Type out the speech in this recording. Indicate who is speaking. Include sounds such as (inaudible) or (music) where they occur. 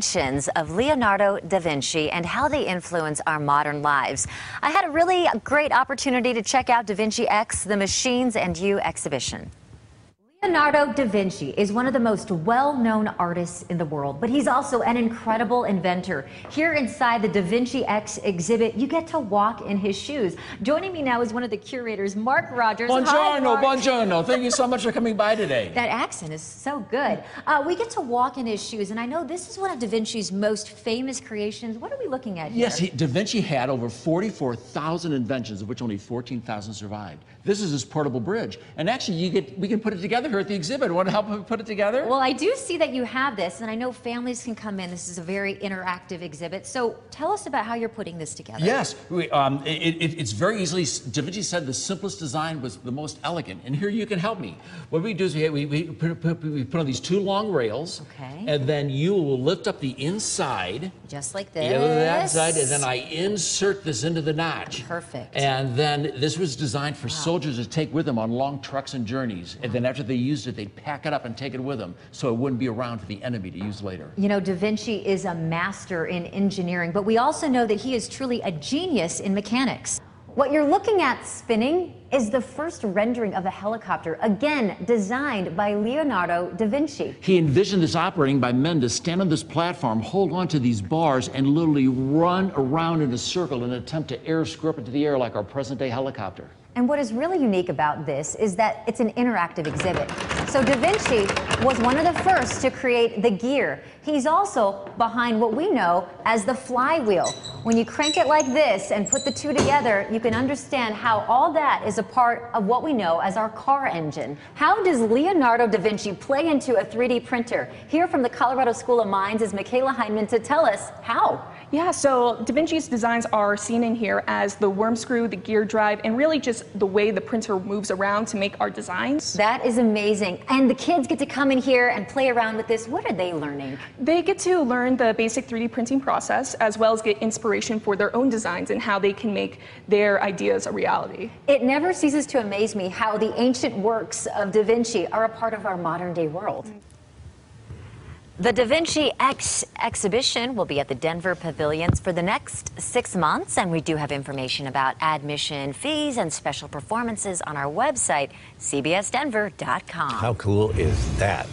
Speaker 1: inventions of Leonardo da Vinci and how they influence our modern lives. I had a really great opportunity to check out Da Vinci X, the Machines and You exhibition. Leonardo da Vinci is one of the most well-known artists in the world, but he's also an incredible inventor. Here inside the Da Vinci X exhibit, you get to walk in his shoes. Joining me now is one of the curators, Mark Rodgers.
Speaker 2: Buongiorno,
Speaker 1: Hi, Mark.
Speaker 2: buongiorno. Thank you so much for coming by today. (laughs)
Speaker 1: That accent is so good. Uh, we get to walk in his shoes, and I know this is one of Da Vinci's most famous creations. What are we looking at here?
Speaker 2: Yes, he, Da Vinci had over 44,000 inventions, of which only 14,000 survived. This is his portable bridge, and actually, you get we can put it together here at the exhibit. Want to help put it together?
Speaker 1: Well, I do see that you have this, and I know families can come in. This is a very interactive exhibit. So tell us about how you're putting this together.
Speaker 2: Yes, we, um, it, it, it's very easily. Da Vinci said the simplest design was the most elegant, and here you can help me. What we do is we, we, we, put, put, we put on these two long rails,
Speaker 1: Okay.
Speaker 2: and then you will lift up the inside.
Speaker 1: Just like this.
Speaker 2: Yeah, that side, and then I insert this into the notch.
Speaker 1: Perfect.
Speaker 2: And then this was designed for soldiers to take with them on long trucks and journeys. And then after they used it, they'd pack it up and take it with them so it wouldn't be around for the enemy to use later.
Speaker 1: You know, Da Vinci is a master in engineering, but we also know that he is truly a genius in mechanics. What you're looking at spinning is the first rendering of a helicopter, again designed by Leonardo da Vinci.
Speaker 2: He envisioned this operating by men to stand on this platform, hold on to these bars, and literally run around in a circle in an attempt to air screw up into the air like our present day helicopter.
Speaker 1: And what is really unique about this is that it's an interactive exhibit. So Da Vinci was one of the first to create the gear. He's also behind what we know as the flywheel. When you crank it like this and put the two together, you can understand how all that is a part of what we know as our car engine. How does Leonardo da Vinci play into a 3D printer? Here from the Colorado School of Mines is Michaela Heinman to tell us how.
Speaker 3: Yeah, so Da Vinci's designs are seen in here as the worm screw, the gear drive, and really just the way the printer moves around to make our designs.
Speaker 1: That is amazing. And the kids get to come in here and play around with this. What are they learning?
Speaker 3: They get to learn the basic 3D printing process as well as get inspiration for their own designs and how they can make their ideas a reality.
Speaker 1: It never ceases to amaze me how the ancient works of Da Vinci are a part of our modern day world. The Da Vinci X exhibition will be at the Denver Pavilions for the next six months, and we do have information about admission fees and special performances on our website, cbsdenver.com.
Speaker 4: How cool is that?